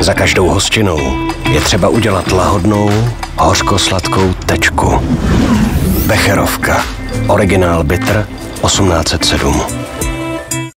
Za každou hostinou je třeba udělat lahodnou, hořko-sladkou tečku. Becherovka. Originál Bitter 1807.